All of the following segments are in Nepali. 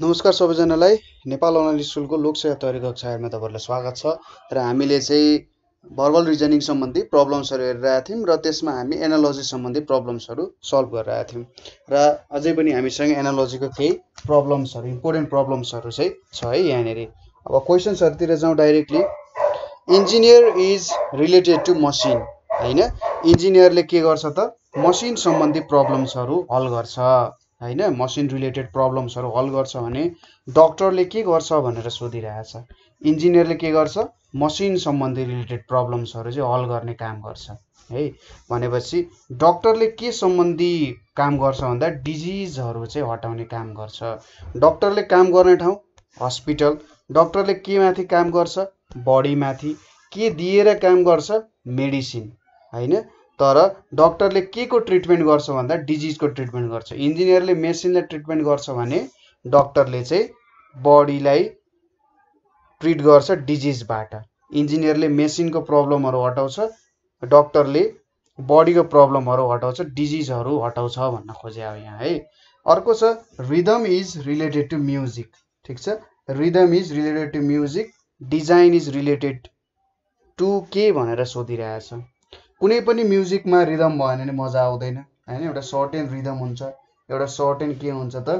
नमस्कार सबैजनालाई। नेपाल अनलाइन स्कुलको लोकसेवा तयारी कक्षा हेर्न तपाईँहरूलाई स्वागत छ र हामीले चाहिँ भर्बल रिजनिङ सम्बन्धी प्रब्लम्सहरू हेरिरहेका थियौँ र त्यसमा हामी एनालोजी सम्बन्धी प्रब्लम्सहरू सल्भ गरिरहेका थियौँ र अझै पनि हामीसँग एनालोजीको केही प्रब्लम्सहरू इम्पोर्टेन्ट प्रब्लम्सहरू चाहिँ छ है यहाँनिर। अब क्वेसन्सहरूतिर जाउँ directly. Engineer is related to machine होइन? इन्जिनियरले के गर्छ त? मसिन सम्बन्धी प्रब्लम्सहरू हल गर्छ। होइन मसिन रिलेटेड प्रब्लम्सहरू हल गर्छ भने डक्टरले के गर्छ भनेर सोधिरहेछ? इन्जिनियरले के गर्छ? मसिन सम्बन्धी रिलेटेड प्रब्लम्सहरू चाहिँ हल गर्ने काम गर्छ है? भनेपछि डक्टरले के सम्बन्धी काम गर्छ भन्दा डिजिजहरू चाहिँ हटाउने काम गर्छ। डक्टरले काम गर्ने ठाउँ हस्पिटल डक्टरले के माथि काम गर्छ? बडीमाथि के दिएर काम गर्छ? मेडिसिन होइन? तर डक्टरले के को ट्रिटमेन्ट गर्छ भन्दा डिजिजको ट्रिटमेन्ट गर्छ। इन्जिनियरले मेसिनलाई ट्रिटमेन्ट गर्छ भने डक्टरले चाहिँ बडीलाई ट्रिट गर्छ डिजिजबाट। इन्जिनियरले मेसिनको प्रब्लमहरू हटाउँछ डक्टरले बडीको प्रब्लमहरू हटाउँछ डिजिजहरू हटाउँछ भन्न खोजे अब यहाँ है। अर्को छ rhythm is related to music ठिक छ? Rhythm is related to music design is related to के भनेर सोधिरहेछ? कुनै पनि म्युजिकमा रिदम भएन भने मजा आउँदैन होइन? एउटा सर्ट एन्ड रिदम हुन्छ एउटा सर्ट एन्ड के हुन्छ त?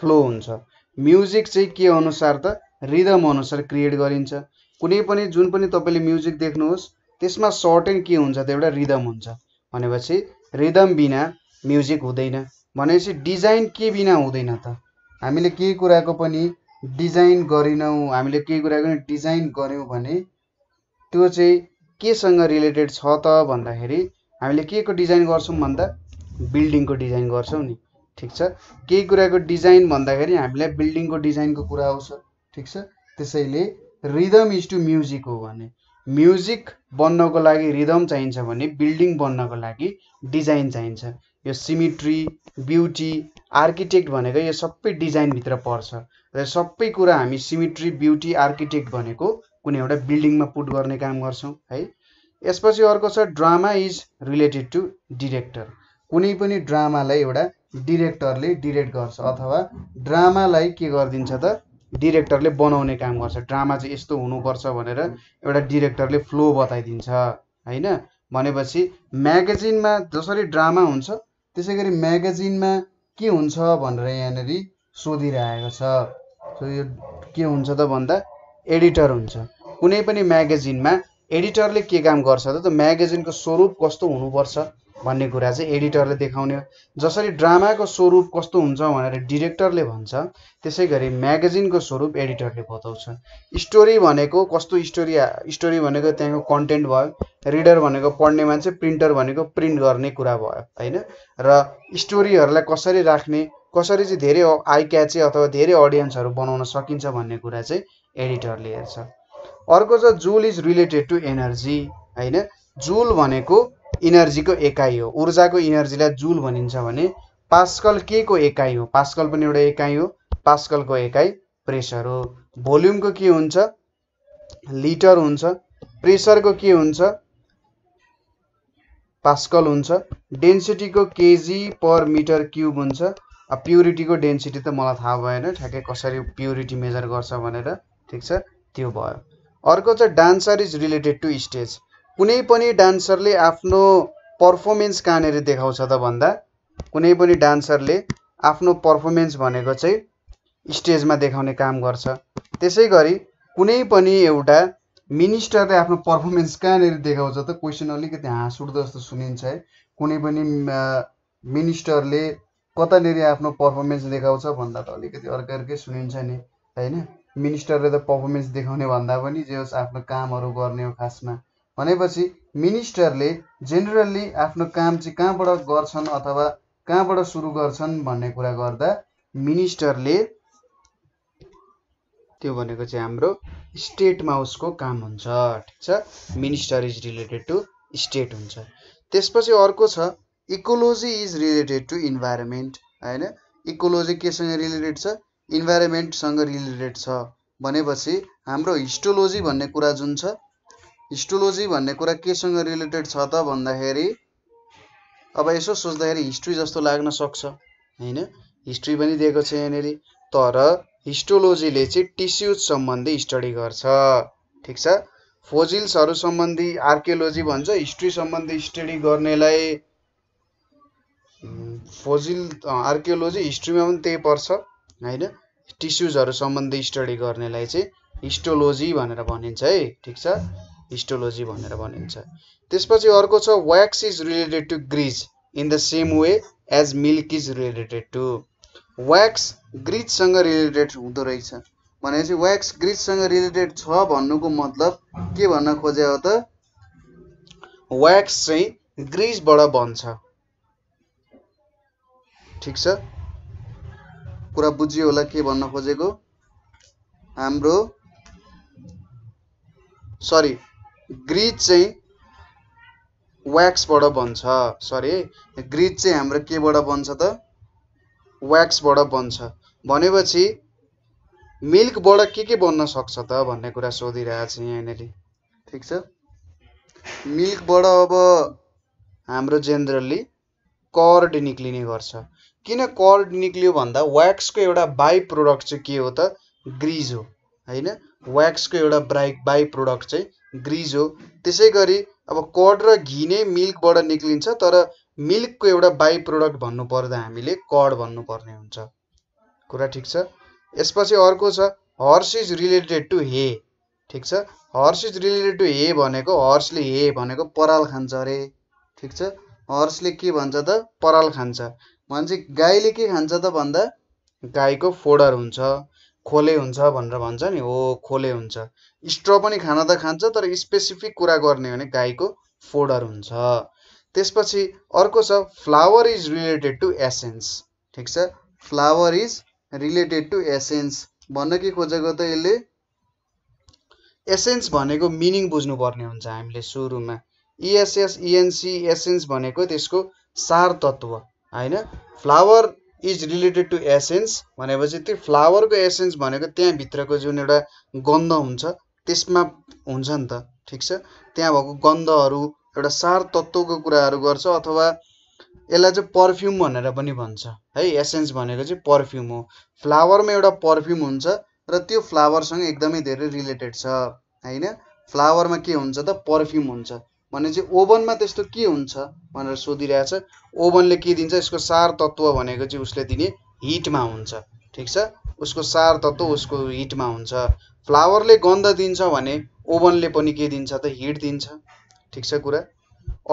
फ्लो हुन्छ। म्युजिक चाहिँ के अनुसार त? रिदम अनुसार क्रिएट गरिन्छ। कुनै पनि जुन पनि तपाईँले म्युजिक देख्नुहोस् त्यसमा सर्ट एन्ड के हुन्छ त? एउटा रिदम हुन्छ। भनेपछि रिदम बिना म्युजिक हुँदैन। भनेपछि डिजाइन के बिना हुँदैन त? हामीले केही कुराको पनि डिजाइन गरेनौँ हामीले केही कुराको पनि डिजाइन गऱ्यौँ भने त्यो चाहिँ केसँग रिलेटेड छ त भन्दाखेरि हामीले के को डिजाइन गर्छौँ भन्दा बिल्डिङको डिजाइन गर्छौँ नि। ठिक छ? केही कुराको डिजाइन भन्दाखेरि हामीलाई बिल्डिङको डिजाइनको कुरा आउँछ। ठिक छ? त्यसैले रिदम इज टु म्युजिक हो भने। म्युजिक बन्नको लागि रिदम चाहिन्छ भने बिल्डिङ बन्नको लागि डिजाइन चाहिन्छ। यो सिमिट्री ब्युटी आर्किटेक्ट भनेको यो सबै डिजाइनभित्र पर्छ। र सबै कुरा हामी सिमिट्री ब्युटी आर्किटेक्ट भनेको कुनै एउटा बिल्डिङमा पुट गर्ने काम गर्छौँ है। यसपछि अर्को छ drama is related to director कुनै पनि ड्रामालाई एउटा डिरेक्टरले डिरेक्ट गर्छ अथवा ड्रामालाई के गरिदिन्छ त डिरेक्टरले बनाउने काम गर्छ। ड्रामा चाहिँ यस्तो हुनुपर्छ भनेर एउटा डिरेक्टरले फ्लो बताइदिन्छ होइन। भनेपछि म्यागजिनमा जसरी ड्रामा हुन्छ त्यसै गरी म्यागजिनमा के हुन्छ भनेर यहाँनिर सोधिरहेको छ। सो यो के हुन्छ त भन्दा एडिटर हुन्छ। कुनै पनि म्यागजिनमा एडिटरले के काम गर्छ त म्यागजिनको स्वरूप कस्तो हुनुपर्छ भन्ने कुरा चाहिँ एडिटरले देखाउने हो। जसरी ड्रामाको स्वरूप कस्तो हुन्छ भनेर डिरेक्टरले भन्छ त्यसै गरी म्यागजिनको स्वरूप एडिटरले बताउँछ स्टोरी भनेको कस्तो स्टोरी स्टोरी भनेको त्यहाँको कन्टेन्ट भयो रिडर भनेको पढ्ने मान्छे प्रिन्टर भनेको प्रिन्ट गर्ने कुरा भयो होइन? र स्टोरीहरूलाई कसरी राख्ने कसरी चाहिँ धेरै आई अथवा धेरै अडियन्सहरू बनाउन सकिन्छ भन्ने कुरा चाहिँ एडिटरले हेर्छ। अर्को छ joule is related to energy होइन? जुल भनेको इनर्जीको एकाइ हो। ऊर्जाको इनर्जीलाई जुल भनिन्छ भने पास्कल के को एकाइ हो? पास्कल पनि एउटा एकाइ हो। पास्कलको एकाइ प्रेसर हो। भोल्युमको के हुन्छ? लिटर हुन्छ। प्रेसरको के हुन्छ? पास्कल हुन्छ। डेन्सिटीको केजी पर मिटर क्युब हुन्छ। प्युरिटीको डेन्सिटी त मलाई थाहा भएन। ठ्याक्कै कसरी प्युरिटी मेजर गर्छ भनेर। ठिक छ? त्यो भयो। अर्को चाहिँ dancer is related to stage. कुनै पनि डान्सरले आफ्नो पर्फर्मेन्स कहाँनिर देखाउँछ त भन्दा कुनै पनि डान्सरले आफ्नो पर्फर्मेन्स भनेको चाहिँ स्टेजमा देखाउने काम गर्छ। त्यसै गरी कुनै पनि एउटा मिनिस्टरले आफ्नो पर्फर्मेन्स कहाँनिर देखाउँछ त क्वेसन अलिकति हाँस उठ्दो जस्तो सुनिन्छ है। कुनै पनि मिनिस्टरले कतानिर आफ्नो पर्फर्मेन्स देखाउँछ भन्दा त अलिकति अर्कै अर्कै सुनिन्छ नि होइन? मिनिस्टरले त पर्फर्मेन्स देखाउने भन्दा पनि जे होस् आफ्नो कामहरू गर्ने हो खासमा। भनेपछि मिनिस्टरले जेनरल्ली आफ्नो काम चाहिँ कहाँबाट गर्छन् अथवा कहाँबाट सुरु गर्छन् भन्ने कुरा गर्दा मिनिस्टरले त्यो भनेको चाहिँ हाम्रो स्टेटमा उसको काम हुन्छ ठिक छ? Minister is related to state हुन्छ। त्यसपछि अर्को छ ecology is related to environment होइन? इकोलोजी केसँग रिलेटेड छ? इन्भाइरोमेन्टसँग रिलेटेड छ। भनेपछि हाम्रो हिस्टोलोजी भन्ने कुरा जुन छ हिस्टोलोजी भन्ने कुरा केसँग रिलेटेड छ त भन्दाखेरि अब यसो सोच्दाखेरि हिस्ट्री जस्तो लाग्न सक्छ होइन? हिस्ट्री पनि दिएको छ यहाँनिर। तर हिस्टोलोजीले चाहिँ टिस्युज सम्बन्धी स्टडी गर्छ। ठिक छ? फोजिल्सहरू सम्बन्धी आर्कियोलोजी भन्छ हिस्ट्री सम्बन्धी स्टडी गर्नेलाई फोजिल आर्कियोलोजी हिस्ट्रीमा पनि त्यही पर्छ। होइन? टिस्युजहरू सम्बन्धी स्टडी गर्नेलाई चाहिँ हिस्टोलोजी भनेर भनिन्छ है ठिक छ? हिस्टोलोजी भनेर भनिन्छ। त्यसपछि अर्को छ wax is related to grease in the same way as milk is related to wax ग्रिजसँग related हुँदो रहेछ। भनेपछि व्याक्स ग्रिजसँग रिलेटेड छ भन्नुको मतलब के भन्न खोजे हो त? व्याक्स चाहिँ ग्रिजबाट बन्छ। ठिक छ? कुरा बुझियो होला के भन्न खोजेको? हाम्रो सरी ग्रिज चाहिँ व्याक्सबाट बन्छ सरी ग्रिज चाहिँ हाम्रो केबाट बन्छ त? व्याक्सबाट बन्छ। भनेपछि मिल्कबाट के के बन्न सक्छ त भन्ने कुरा सोधिरहेको छ यहाँनिर ठिक छ? मिल्कबाट अब हाम्रो जेनरली कर्ड निक्लिने गर्छ। किन कर्ड निक्लियो भन्दा व्याक्सको एउटा बाई प्रोडक्ट चाहिँ के हो त? ग्रिज हो होइन? व्याक्सको एउटा ब्राइ बाई प्रोडक्ट चाहिँ ग्रिज हो। त्यसै गरी अब कर्ड र घि नै मिल्कबाट निक्लिन्छ तर मिल्कको एउटा बाई प्रोडक्ट भन्नुपर्दा हामीले कर्ड भन्नुपर्ने हुन्छ। कुरा ठिक छ? यसपछि अर्को छ हर्स इज रिलेटेड टु हे। ठिक छ? हर्स इज रिलेटेड टु हे भनेको हर्सले हे भनेको पराल खान्छ अरे। ठिक छ? हर्सले के भन्छ त? पराल खान्छ। भनेपछि गाईले के खान्छ त भन्दा गाईको फोडर हुन्छ खोले हुन्छ भनेर भन्छ नि हो खोले हुन्छ। स्ट्र पनि खान त खान्छ तर स्पेसिफिक कुरा गर्ने भने गाईको फोडर हुन्छ। त्यसपछि अर्को छ flower is related to essence. ठिक छ? Flower is related to essence. भन्न के खोजेको त यसले? एसेन्स भनेको मिनिङ बुझ्नुपर्ने हुन्छ हामीले सुरुमा। इएसएस इएनसी एसेन्स भनेको त्यसको सार तत्त्व। होइन? Flower is related to essence भनेपछि त्यो फ्लावरको एसेन्स भनेको त्यहाँभित्रको जुन एउटा गन्ध हुन्छ त्यसमा हुन्छ नि त ठिक छ? त्यहाँ भएको गन्धहरू एउटा सार तत्त्वको कुराहरू गर्छ अथवा यसलाई चाहिँ पर्फ्युम भनेर पनि भन्छ है? एसेन्स भनेको चाहिँ पर्फ्युम हो। फ्लावरमा एउटा पर्फ्युम हुन्छ र त्यो फ्लावरसँग एकदमै धेरै रिलेटेड छ होइन? फ्लावरमा के हुन्छ त? पर्फ्युम हुन्छ। भने चाहिँ ओभनमा त्यस्तो के हुन्छ भनेर सोधिरहेछ। ओभनले के दिन्छ? यसको सार तत्त्व भनेको चाहिँ उसले दिने हिटमा हुन्छ। ठिक छ? उसको सार तत्त्व उसको हिटमा हुन्छ। फ्लावरले गन्ध दिन्छ भने ओभनले पनि के दिन्छ त? हिट दिन्छ। ठिक छ कुरा?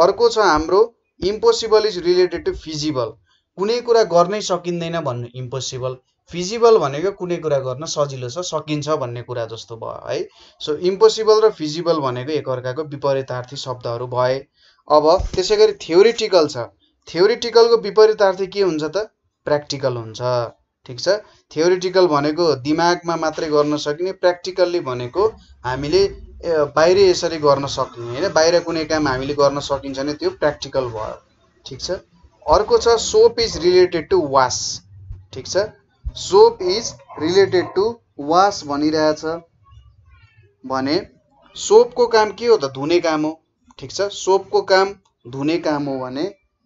अर्को छ हाम्रो impossible is related to feasible कुनै कुरा गर्नै सकिँदैन भन्नु इम्पोसिबल फिजिबल भनेको कुनै कुरा गर्न सजिलो छ सकिन्छ भन्ने कुरा जस्तो भयो है? सो इम्पोसिबल र फिजिबल भनेको एकअर्काको विपरीतार्थी शब्दहरू भए। अब त्यसै गरी थ्योरिटिकल छ। थ्योरिटिकलको विपरीतार्थी के हुन्छ त? प्र्याक्टिकल हुन्छ। ठिक छ? थ्योरिटिकल भनेको दिमागमा मात्रै गर्न सकिने प्र्याक्टिकल्ली भनेको हामीले बाहिर यसरी गर्न सक्ने होइन? बाहिर कुनै काम हामीले गर्न सकिन्छ भने त्यो प्र्याक्टिकल भयो। ठिक छ? अर्को छ soap is related to wash ठिक छ? Soap is related to wash भनिरहेछ भने सोपको काम के हो त? धुने काम हो। ठिक छ? सोपको काम धुने काम हो भने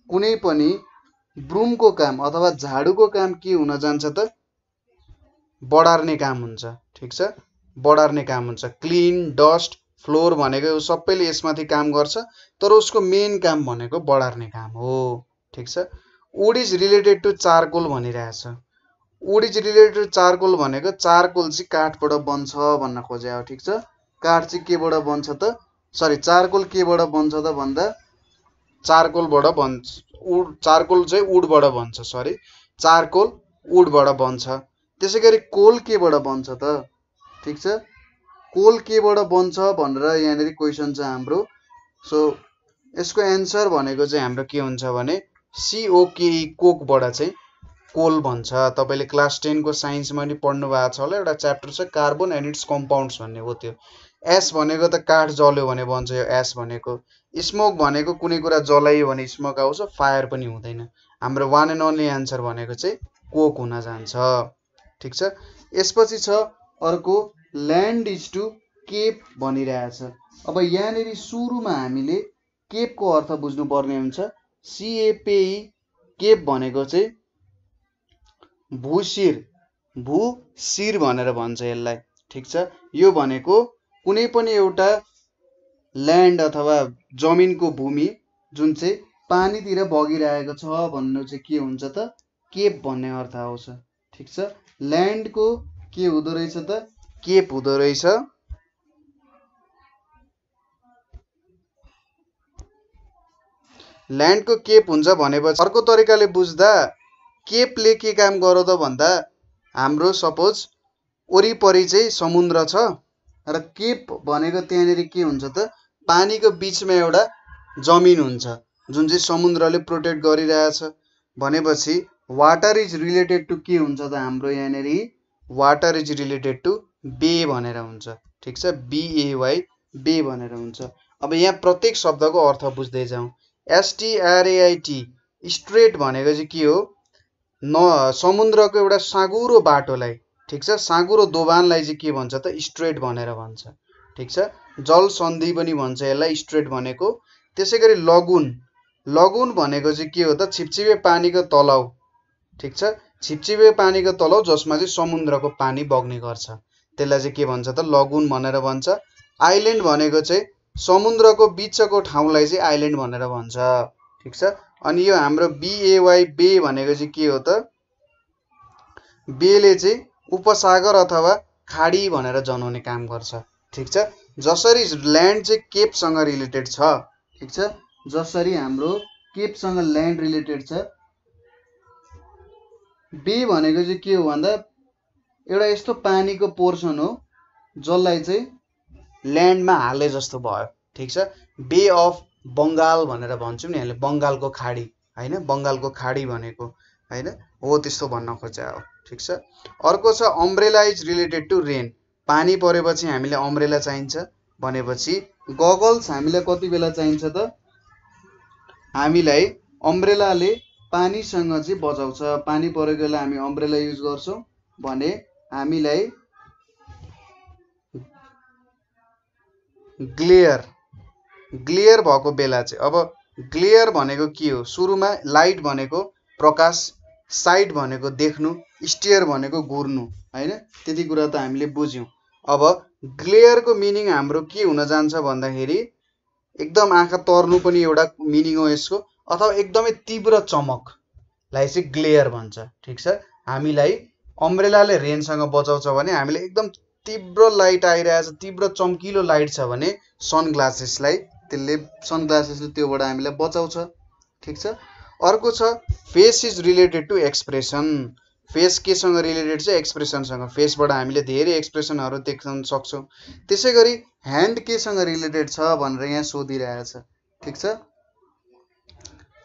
कुनै पनि ब्रुमको काम अथवा झाडुको काम के हुन जान्छ त? बढार्ने काम हुन्छ। ठिक छ? बढार्ने काम हुन्छ। क्लिन डस्ट फ्लोर भनेको सबैले यसमाथि काम गर्छ तर उसको मेन काम भनेको बढार्ने काम हो। ठिक छ? Wood is related to charcoal भनिरहेछ। Wood related charcoal भनेको चारकोल चाहिँ काठबाट बन्छ भन्न खोजे। हो ठिक छ? काठ चाहिँ केबाट बन्छ त? सरी चारकोल केबाट बन्छ त भन्दा चारकोलबाट बन्छ उड चारकोल चाहिँ उडबाट बन्छ सरी चारकोल उडबाट बन्छ। त्यसै गरी कोल केबाट बन्छ त? ठिक छ? कोल केबाट बन्छ भनेर यहाँनिर क्वेसन छ हाम्रो। सो यसको एन्सर भनेको चाहिँ हाम्रो के हुन्छ भने सिओकेई कोकबाट चाहिँ कोल भन्छ। तपाईँले क्लास टेनको साइन्समा नि पढ्नु भएको छ होला। एउटा च्याप्टर छ कार्बन एन्ड इट्स कम्पाउन्ड्स भन्ने हो त्यो। एस भनेको त काठ जल्यो भने भन्छ यो एस भनेको। स्मोक भनेको कुनै कुरा जलाइयो भने स्मोक आउँछ फायर पनि हुँदैन। हाम्रो वान एन्ड ओन्ली एन्सर भनेको चाहिँ कोक हुन जान्छ। ठिक छ? यसपछि छ अर्को ल्यान्ड इज टु केप भनिरहेछ अब यहाँनिर सुरुमा हामीले केपको अर्थ बुझ्नुपर्ने हुन्छ। सिएपेई केप भनेको चाहिँ भूशिर भू शिर भनेर भन्छ यसलाई। ठिक छ? यो भनेको कुनै पनि एउटा ल्यान्ड अथवा जमिनको भूमि जुन चाहिँ पानीतिर बगिरहेको छ भन्नु चाहिँ के हुन्छ त? केप भन्ने अर्थ आउँछ। ठिक छ? ल्यान्डको के हुँदो रहेछ त? केप हुँदो रहेछ। ल्यान्डको केप हुन्छ भनेपछि अर्को तरिकाले बुझ्दा केपले के काम गर त भन्दा हाम्रो सपोज वरिपरि चाहिँ समुद्र छ र केप भनेको त्यहाँनिर के हुन्छ त पानीको बिचमा एउटा जमिन हुन्छ जुन चाहिँ समुद्रले प्रोटेक्ट गरिरहेछ। भनेपछि वाटर इज रिलेटेड टु के हुन्छ त हाम्रो यहाँनिर वाटर इज रिलेटेड टु बे भनेर हुन्छ। ठिक छ? बिएवाई बे भनेर हुन्छ। अब यहाँ प्रत्येक शब्दको अर्थ बुझ्दै जाउँ। एसटिआरएआइटी स्ट्रेट भनेको चाहिँ के हो? न समुद्रको एउटा साँगुरो बाटोलाई ठिक छ? साँगुरो दोभानलाई चाहिँ के भन्छ त? स्ट्रेट भनेर भन्छ ठिक छ? जल सन्धि पनि भन्छ यसलाई स्ट्रेट भनेको। त्यसै गरी लगुन लगुन भनेको चाहिँ के हो त? छिपछिपे पानीको तलाउ ठिक छ? छिपछिपे पानीको तलाउ जसमा चाहिँ समुद्रको पानी बग्ने गर्छ। त्यसलाई चाहिँ के भन्छ त? लगुन भनेर भन्छ। आइल्यान्ड भनेको चाहिँ समुद्रको बिचको ठाउँलाई चाहिँ आइल्यान्ड भनेर भन्छ ठिक छ? अनि यो हाम्रो बिएवाई बे भनेको चाहिँ के हो त? बेले चाहिँ उपसागर अथवा खाडी भनेर जनाउने काम गर्छ। ठिक छ? जसरी ल्यान्ड चाहिँ केपसँग रिलेटेड छ। ठिक छ? जसरी हाम्रो केपसँग ल्यान्ड रिलेटेड छ। बे भनेको चाहिँ के हो भन्दा एउटा यस्तो पानीको पोर्सन हो जसलाई चाहिँ ल्यान्डमा हाले जस्तो भयो। ठिक छ? बे अफ बङ्गाल भनेर भन्छौँ नि हामीले बङ्गालको खाडी होइन? बङ्गालको खाडी भनेको होइन? हो त्यस्तो भन्न खोजे हो ठिक छ? अर्को छ umbrella is related to rain पानी परेपछि हामीलाई अम्ब्रेला चाहिन्छ। भनेपछि गगल्स हामीलाई कति बेला चाहिन्छ त? हामीलाई अम्ब्रेलाले पानीसँग चाहिँ बचाउँछ। पानी परेको बेला हामी अम्ब्रेला युज गर्छौँ भने हामीलाई ग्लेयर ग्लेयर भएको बेला चाहिँ। अब ग्लेयर भनेको के हो? सुरुमा लाइट भनेको प्रकाश साइड भनेको देख्नु स्टेयर भनेको घुर्नु होइन? त्यति कुरा त हामीले बुझ्यौँ। अब ग्लेयरको मिनिङ हाम्रो के हुन जान्छ भन्दाखेरि एकदम आँखा तर्नु पनि एउटा मिनिङ हो यसको अथवा एकदमै तीव्र चमकलाई चाहिँ ग्लेयर भन्छ ठिक छ? हामीलाई अम्ब्रेलाले रेनसँग बचाउँछ भने हामीले एकदम तीव्र लाइट आइरहेछ तीव्र चम्किलो लाइट छ भने सनग्लासेसलाई त्यसले सनग्लासेसले त्योबाट हामीलाई बचाउँछ। ठिक छ? अर्को छ face is related to expression. Face केसँग related छ? एक्सप्रेसनसँग। फेसबाट हामीले धेरै एक्सप्रेसनहरू देख्न सक्छौँ। त्यसै गरी ह्यान्ड केसँग रिलेटेड छ भनेर यहाँ सोधिरहेछ ठिक छ?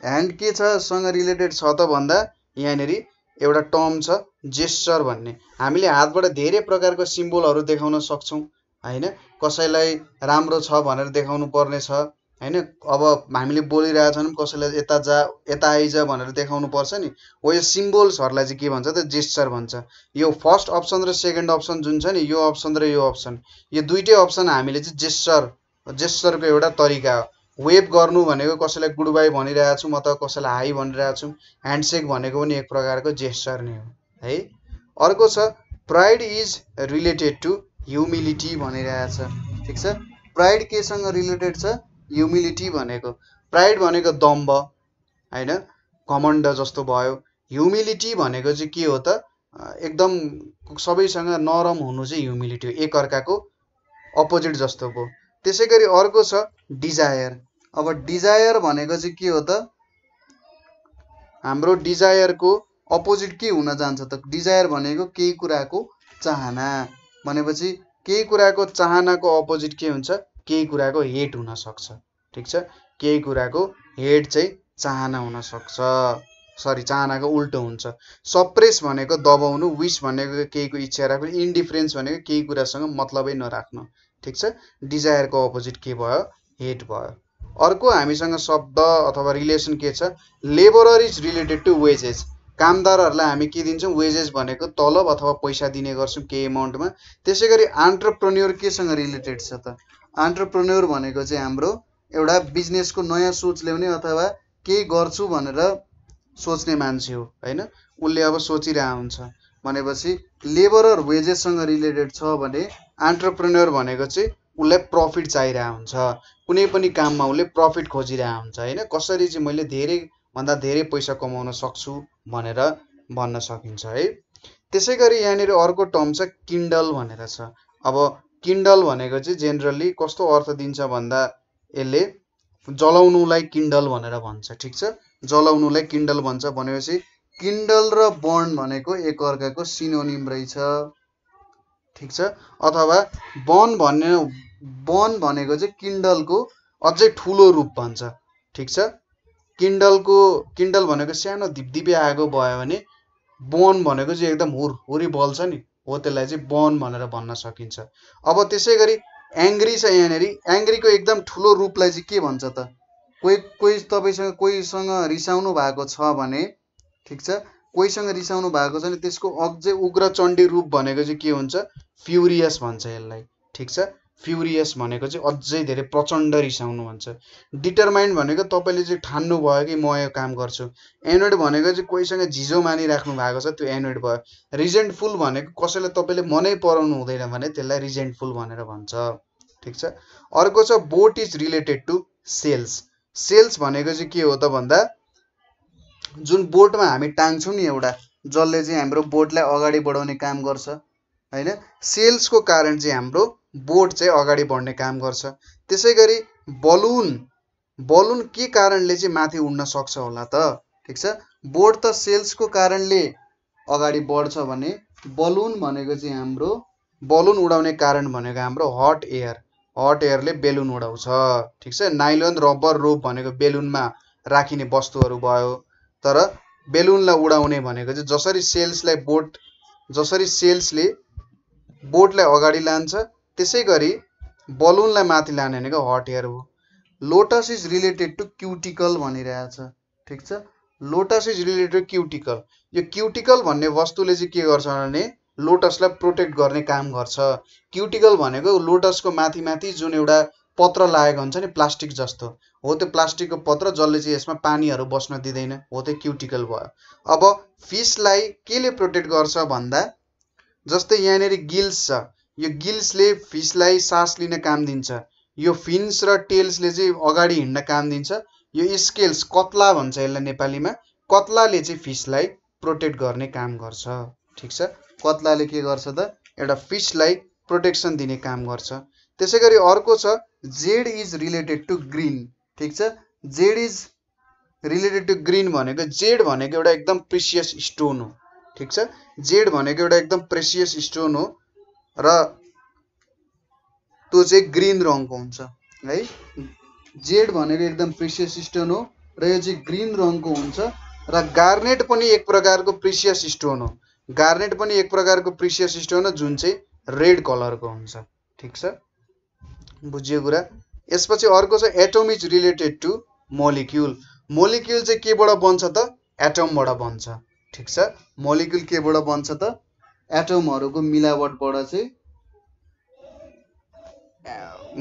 ह्यान्ड के छ सँग रिलेटेड छ त भन्दा यहाँनिर एउटा टर्म छ जेस्चर भन्ने। हामीले हातबाट धेरै प्रकारको सिम्बोलहरू देखाउन सक्छौँ होइन? कसैलाई राम्रो छ भनेर देखाउनु पर्ने छ होइन? अब हामीले बोलिरहेछौँ कसैलाई यता जा यता आइज भनेर देखाउनु पर्छ नि। हो यो सिम्बोल्सहरूलाई चाहिँ के भन्छ त? जेस्चर भन्छ। यो फर्स्ट अप्सन र सेकेन्ड अप्सन जुन छ नि यो अप्सन र यो अप्सन। यो दुइटै अप्सन हामीले चाहिँ जेस्चर जेस्चरको एउटा तरिका हो। वेभ गर्नु भनेको कसैलाई गुड बाई भनिरहेको छौँ अथवा कसैलाई हाई भनिरहेको छौँ। ह्यान्डसेक भनेको पनि एक प्रकारको जेस्चर नै हो है? अर्को छ pride is related to humility भनिरहेछ ठिक छ? प्राइड केसँग रिलेटेड छ? ह्युमिलिटी भनेको। प्राइड भनेको दम्ब होइन? घमण्ड जस्तो भयो। ह्युमिलिटी भनेको चाहिँ के हो त? एकदम सबैसँग नरम हुनु चाहिँ ह्युमिलिटी हो। एकअर्काको अपोजिट जस्तो हो त्यसै गरी अर्को छ डिजायर अब डिजायर भनेको चाहिँ के हो त? हाम्रो डिजायरको अपोजिट के हुन जान्छ त? डिजायर भनेको केही कुराको चाहना। भनेपछि केही कुराको चाहनाको अपोजिट के हुन्छ? केही कुराको हेट हुनसक्छ ठिक छ? केही कुराको हेट चाहिँ चाहना हुनसक्छ सरी चाहनाको उल्टो हुन्छ। सप्रेस भनेको दबाउनु विस भनेको केहीको इच्छा राख्नु इन्डिफरेन्स भनेको केही कुरासँग मतलबै नराख्नु। ठिक छ? डिजायरको अपोजिट के भयो? हेट भयो। अर्को हामीसँग शब्द अथवा रिलेसन के छ? Labourer is related to wages कामदारहरूलाई हामी के दिन्छौँ? वेजेस भनेको तलब अथवा पैसा दिने गर्छौँ केही एमाउन्टमा त्यसै गरी आन्टरप्रोन्योर केसँग रिलेटेड छ त? आन्टरप्रोन्योर भनेको चाहिँ हाम्रो एउटा बिजनेसको नयाँ सोच ल्याउने अथवा केही गर्छु भनेर सोच्ने मान्छे हो होइन? उसले अब सोचिरहेको हुन्छ। भनेपछि लेबरर वेजेससँग रिलेटेड छ भने एन्टरप्रेन्योर भनेको चाहिँ उसलाई प्रफिट चाहिरहेको हुन्छ। कुनै पनि काममा उसले प्रफिट खोजिरहेको हुन्छ होइन? कसरी चाहिँ मैले धेरैभन्दा धेरै पैसा कमाउन सक्छु भनेर भन्न सकिन्छ है। त्यसै गरी यहाँनिर अर्को टर्म छ किन्डल भनेर छ। अब किन्डल भनेको चाहिँ जेनरली कस्तो अर्थ दिन्छ भन्दा यसले जलाउनुलाई किन्डल भनेर भन्छ ठिक छ? जलाउनुलाई किन्डल भन्छ भनेपछि किन्डल र बर्न भनेको एकअर्काको सिनोनिम रहेछ ठिक छ? अथवा बन भन्ने बन भनेको चाहिँ किन्डलको अझै ठुलो रूप भन्छ ठिक छ? किन्डलको किन्डल भनेको सानो धिपधिपे आगो भयो भने बन भनेको चाहिँ एकदम हुर हुरी बल्छ नि। हो त्यसलाई चाहिँ बन भनेर भन्न सकिन्छ। अब त्यसै गरी एङ्ग्री छ यहाँनिर। एङ्ग्रीको एकदम ठुलो रूपलाई चाहिँ के भन्छ त? कोही कोही तपाईँसँग कोहीसँग रिसाउनु भएको छ भने ठिक छ? कोहीसँग रिसाउनु भएको छ भने त्यसको अझै उग्र चण्डी रूप भनेको चाहिँ के हुन्छ? फ्युरियस भन्छ यसलाई। ठिक छ? फ्युरियस भनेको चाहिँ अझै धेरै प्रचण्ड रिसाउनु भन्छ। डिटरमाइन्ड भनेको तपाईँले चाहिँ ठान्नु भयो कि म यो काम गर्छु। एनोइड भनेको चाहिँ कोहीसँग झिजो मानिराख्नु भएको छ त्यो एनोइड भयो। रिजेन्टफुल भनेको कसैलाई तपाईँले मनै पराउनु हुँदैन भने त्यसलाई रिजेन्टफुल भनेर भन्छ। ठिक छ? अर्को छ boat is related to sails. Sails भनेको चाहिँ के हो त भन्दा जुन बोटमा हामी टाङ्छौँ नि एउटा जसले चाहिँ हाम्रो बोटलाई अगाडि बढाउने काम गर्छ होइन? सेल्सको कारण चाहिँ हाम्रो बोट चाहिँ अगाडि बढ्ने काम गर्छ। त्यसै गरी बलुन बलुन के कारणले चाहिँ माथि उड्न सक्छ होला त? ठिक छ? बोट त सेल्सको कारणले अगाडि बढ्छ भने बलुन भनेको चाहिँ हाम्रो बलुन उडाउने कारण भनेको हाम्रो हट एयर। हट एयरले बेलुन उडाउँछ। ठिक छ? नाइलोन रबर रोप भनेको बेलुनमा राखिने वस्तुहरू भयो। तर बेलुनलाई उडाउने भनेको चाहिँ जसरी सेल्सलाई बोट जसरी सेल्सले बोटलाई अगाडि लान्छ त्यसै गरी बलुनलाई माथि लाने भनेको हट एयर हो। Lotus is related to cuticle भनिरहेछ ठिक छ? Lotus is related to cuticle. यो क्युटिकल भन्ने वस्तुले चाहिँ के गर्छ भने लोटसलाई प्रोटेक्ट गर्ने काम गर्छ। क्युटिकल भनेको लोटसको माथि माथि जुन एउटा पत्र लागेको हुन्छ नि प्लास्टिक जस्तो हो त्यो प्लास्टिकको पत्र जसले चाहिँ यसमा पानीहरू बस्न दिँदैन हो त्यो क्युटिकल भयो। अब फिसलाई केले प्रोटेक्ट गर्छ भन्दा जस्तै यहाँनिर गिल्स छ यो गिल्सले फिसलाई सास लिन काम दिन्छ। यो फिन्स र टेल्सले चाहिँ अगाडि हिँड्न काम दिन्छ। यो स्केल्स कत्ला भन्छ यसलाई नेपालीमा। कत्लाले चाहिँ फिसलाई प्रोटेक्ट गर्ने काम गर्छ। ठिक छ? कत्लाले के गर्छ त? एउटा फिसलाई प्रोटेक्सन दिने काम गर्छ। त्यसै गरी अर्को छ jade is related to green. ठिक छ? Jade is related to green भनेको जेड भनेको एउटा एकदम प्रेसियस स्टोन हो। ठिक छ? जेड भनेको एउटा एकदम प्रेसियस स्टोन हो। र त्यो चाहिँ ग्रिन रङको हुन्छ है? जेड भनेको एकदम प्रिसियस स्टोन हो र यो चाहिँ ग्रिन रङको हुन्छ र गार्नेट पनि एक प्रकारको प्रिसियस स्टोन हो। गार्नेट पनि एक प्रकारको प्रिसियस स्टोन हो जुन चाहिँ रेड कलरको हुन्छ ठिक छ? बुझियो कुरा? यसपछि अर्को छ atom is related to molecule. Molecule चाहिँ केबाट बन्छ त एटमबाट बन्छ ठिक छ? मोलिक्युल केबाट बन्छ त एटमहरूको मिलावटबाट चाहिँ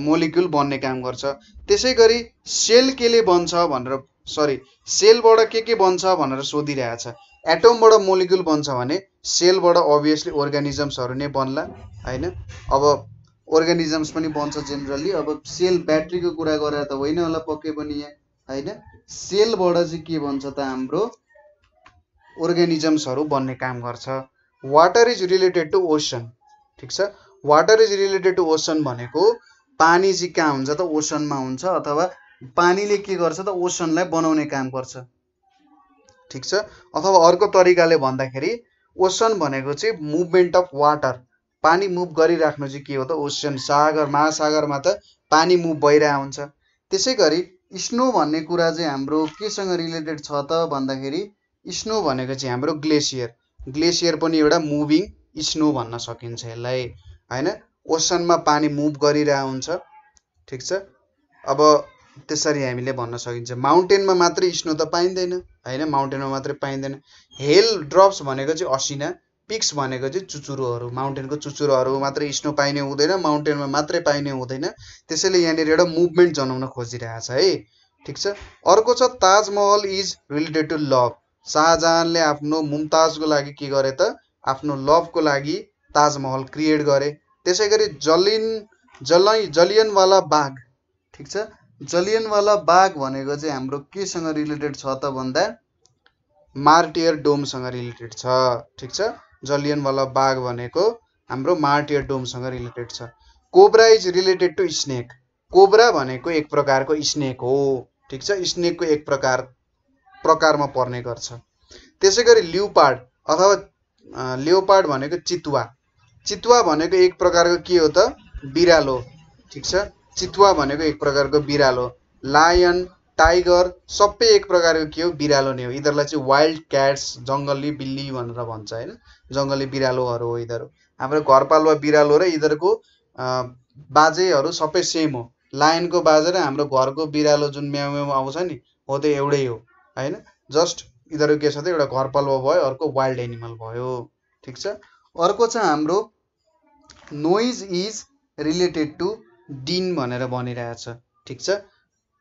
मोलिक्युल बन्ने काम गर्छ। त्यसै गरी सेल केले बन्छ भनेर सरी सेलबाट के के बन्छ भनेर सोधिरहेछ एटमबाट मोलिक्युल बन्छ भने सेलबाट अभियसली अर्गानिजम्सहरू नै बन्ला होइन? अब अर्गानिजम्स पनि बन्छ जेनरली अब सेल ब्याट्रीको कुरा गरेर त होइन होला पक्कै पनि यहाँ होइन? सेलबाट चाहिँ के बन्छ त हाम्रो अर्गानिजम्सहरू बन्ने काम गर्छ। Water is related to ocean ठिक छ? Water is related to ocean भनेको पानी चाहिँ कहाँ हुन्छ त? ओसनमा हुन्छ अथवा पानीले के गर्छ त? ओसनलाई बनाउने काम गर्छ। ठिक छ? अथवा अर्को तरिकाले भन्दाखेरि ओसन भनेको चाहिँ मुभमेन्ट अफ वाटर पानी मुभ गरिराख्नु चाहिँ के हो त? ओसन सागर महासागरमा त पानी मुभ भइरहेको हुन्छ। त्यसै गरी स्नो भन्ने कुरा चाहिँ हाम्रो केसँग रिलेटेड छ त भन्दाखेरि स्नो भनेको चाहिँ हाम्रो ग्लेसियर ग्लेसियर पनि एउटा मुभिङ स्नो भन्न सकिन्छ यसलाई होइन? ओसनमा पानी मुभ गरिरहेको हुन्छ ठिक छ? अब त्यसरी हामीले भन्न सकिन्छ। माउन्टेनमा मात्रै स्नो त पाइँदैन होइन? माउन्टेनमा मात्रै पाइँदैन। हेल ड्रप्स भनेको चाहिँ असिना पिक्स भनेको चाहिँ चुचुरोहरू। माउन्टेनको चुचुरोहरू मात्रै स्नो पाइने हुँदैन माउन्टेनमा मात्रै पाइने हुँदैन। त्यसैले यहाँनिर एउटा मुभमेन्ट जनाउन खोजिरहेछ है? ठिक छ? अर्को छ Taj Mahal is related to love. शाहजहानले आफ्नो मुमताजको लागि के गरे त आफ्नो लभको लागि ताजमहल क्रिएट गरे। त्यसै गरी जलिन जलै जलियनवाला बाग ठिक छ? जलियनवाला बाग भनेको चाहिँ हाम्रो केसँग रिलेटेड छ त भन्दा मार्टियर डोमसँग रिलेटेड छ ठिक छ? जलियनवाला बाग भनेको हाम्रो मार्टियर डोमसँग रिलेटेड छ। Cobra is related to snake cobra भनेको एक प्रकारको स्नेक हो ठिक छ? स्नेकको एक प्रकार प्रकारमा पर्ने गर्छ। त्यसै गरी ल्युपार्ड अथवा लेउपार्ड भनेको चितुवा। चितुवा भनेको एक प्रकारको के हो त? बिरालो। ठिक छ? चितुवा भनेको एक प्रकारको बिरालो। लायन टाइगर सबै एक प्रकारको के हो? बिरालो नै हो। यिनीहरूलाई चाहिँ वाइल्ड क्याट्स जङ्गली बिल्ली भनेर भन्छ होइन? जङ्गली बिरालोहरू हो यिनीहरू। हाम्रो घरपालुवा बिरालो र यिनीहरूको बाजेहरू सबै सेम हो। लायनको बाजे र हाम्रो घरको बिरालो जुन म्याउ म्याउ आउँछ नि हो त्यो एउटै हो। होइन? जस्ट यिनीहरू के छ त एउटा घरपालुवा भयो अर्को वाइल्ड एनिमल भयो। ठिक छ? अर्को छ हाम्रो noise is related to din भनेर भनिरहेछ। ठिक छ?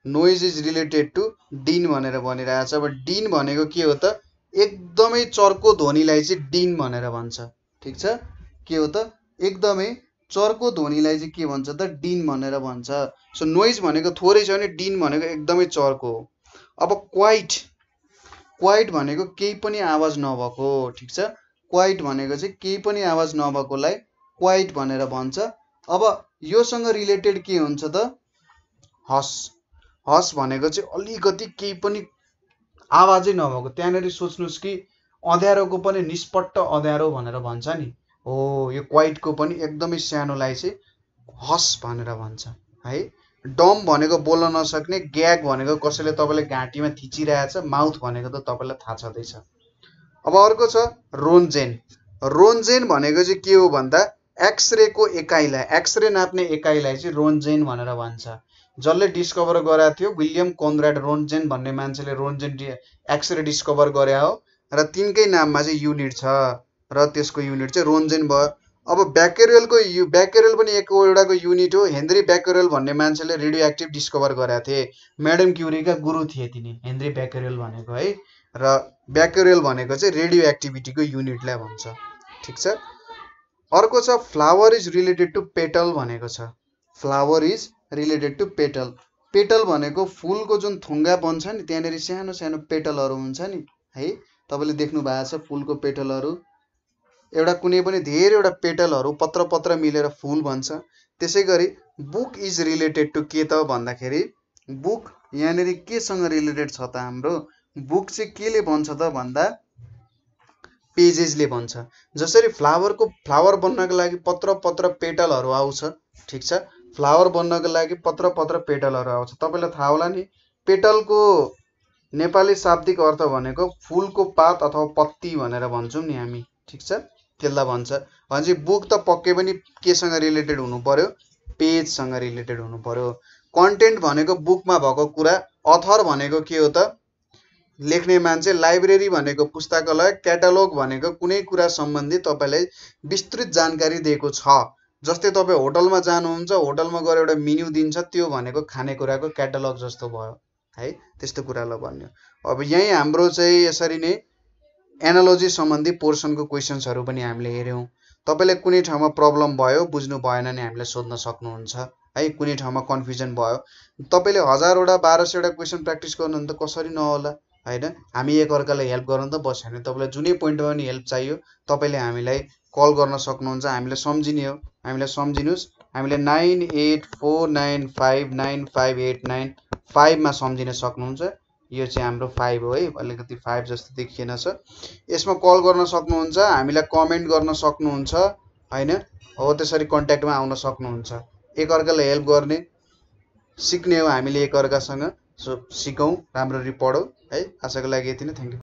Noise is related to din भनेर भनिरहेछ। अब डिन भनेको के हो त? एकदमै चर्को ध्वनिलाई चाहिँ डिन भनेर भन्छ। ठिक छ? के हो त? एकदमै चर्को ध्वनिलाई चाहिँ के भन्छ त? डिन भनेर भन्छ। सो नोइज भनेको थोरै छ भने डिन भनेको एकदमै चर्को हो। अब क्वाइट क्वाइट भनेको केही पनि आवाज नभएको ठिक छ? क्वाइट भनेको चाहिँ केही पनि आवाज नभएकोलाई क्वाइट भनेर भन्छ। अब योसँग रिलेटेड के हुन्छ त? हस। हस भनेको चाहिँ अलिकति केही पनि आवाजै नभएको। त्यहाँनिर सोच्नुहोस् कि अँध्यारोको पनि निष्पट्ट अँध्यारो भनेर भन्छ नि। हो यो क्वाइटको पनि एकदमै सानोलाई चाहिँ हस भनेर भन्छ है? डम भनेको बोल्न नसक्ने ग्याग भनेको कसैले तपाईँले घाँटीमा थिचिरहेछ माउथ भनेको त तपाईँलाई थाहा छँदैछ। अब अर्को छ रोन्जेन। रोन्जेन भनेको चाहिँ के हो भन्दा एक्सरेको एकाइलाई एक्सरे नाप्ने एकाइलाई चाहिँ रोन्जेन भनेर भन्छ। जसले डिस्कभर गराएको थियो विलियम कोन्द्राड रोन्जेन भन्ने मान्छेले रोन्जेन एक्सरे डिस्कभर गरे हो। र तिनकै नाममा चाहिँ युनिट छ। र त्यसको युनिट चाहिँ रोन्जेन भयो। अब ब्याकेरियलको यु ब्याकेरियल पनि एक एउटाको युनिट हो। हेनरी ब्याकेरियल भन्ने मान्छेले रेडियो एक्टिभ डिस्कभर गरेका थिए। म्याडम क्युरीका गुरु थिए तिनी हेनरी ब्याकेरियल भनेको है। र ब्याकेरियल भनेको चाहिँ रेडियो एक्टिभिटीको युनिटलाई भन्छ। ठिक छ? अर्को छ flower is related to petal भनेको छ। Flower is related to petal petal भनेको फुलको जुन थुङ्गा बन्छ नि त्यहाँनिर सानो सानो पेटलहरू हुन्छ नि। है तपाईँले देख्नु भएको छ फुलको पेटलहरू एउटा कुनै पनि धेरैवटा पेटलहरू पत्र पत्र मिलेर फुल बन्छ। त्यसै गरी बुक इज रिलेटेड टु के त भन्दाखेरि बुक यहाँनिर केसँग रिलेटेड छ त हाम्रो? बुक चाहिँ केले बन्छ त भन्दा पेजेसले भन्छ। जसरी फ्लावरको फ्लावर बन्नको लागि पत्र पत्र पेटलहरू आउँछ ठिक छ? फ्लावर बन्नको लागि पत्र पत्र पेटलहरू आउँछ। तपाईँलाई थाहा होला नि पेटलको नेपाली शाब्दिक अर्थ भनेको फुलको पात अथवा पत्ती भनेर भन्छौँ नि हामी ठिक छ? त्यसलाई भन्छ। भनेपछि बुक त पक्कै पनि केसँग रिलेटेड हुनु पर्यो? पेजसँग रिलेटेड हुनु पर्यो। कन्टेन्ट भनेको बुकमा भएको कुरा अथर भनेको के हो त? लेख्ने मान्छे लाइब्रेरी भनेको पुस्तकालय क्याटालग भनेको कुनै कुरा सम्बन्धी तपाईँलाई विस्तृत जानकारी दिएको छ। जस्तै तपाईँ होटलमा जानुहुन्छ होटलमा गएर एउटा मिन्यु दिन्छ त्यो भनेको खानेकुराको क्याटालग जस्तो भयो। है त्यस्तो कुरालाई भन्यो। अब यहीँ हाम्रो चाहिँ यसरी नै एनालोजी सम्बन्धी पोर्सनको क्वेसन्सहरू पनि हामीले हेऱ्यौँ। तपाईँलाई कुनै ठाउँमा प्रब्लम भयो बुझ्नु भएन भने हामीलाई सोध्न सक्नुहुन्छ है? कुनै ठाउँमा कन्फ्युजन भयो। तपाईँले हजारवटा बाह्र सयवटा क्वेसन प्र्याक्टिस गर्नु त कसरी नहोला होइन? हामी एकअर्कालाई हेल्प गर्न त बस्यो भने तपाईँलाई जुनै पोइन्टमा पनि हेल्प चाहियो तपाईँले हामीलाई कल गर्न सक्नुहुन्छ हामीलाई सम्झिने हो। हामीलाई सम्झिनुहोस्। हामीले nine eight four nine five nine five eight nine फाइभमा सम्झिन सक्नुहुन्छ। यो चाहिँ हाम्रो फाइभ हो है अलिकति फाइभ जस्तो देखिएन छ यसमा कल गर्न सक्नुहुन्छ हामीलाई कमेन्ट गर्न सक्नुहुन्छ होइन? हो त्यसरी कन्ट्याक्टमा आउन सक्नुहुन्छ। एकअर्कालाई हेल्प गर्ने सिक्ने हो हामीले एकअर्कासँग। सो सिकौँ राम्ररी पढौँ है आजको लागि यति नै। Thank you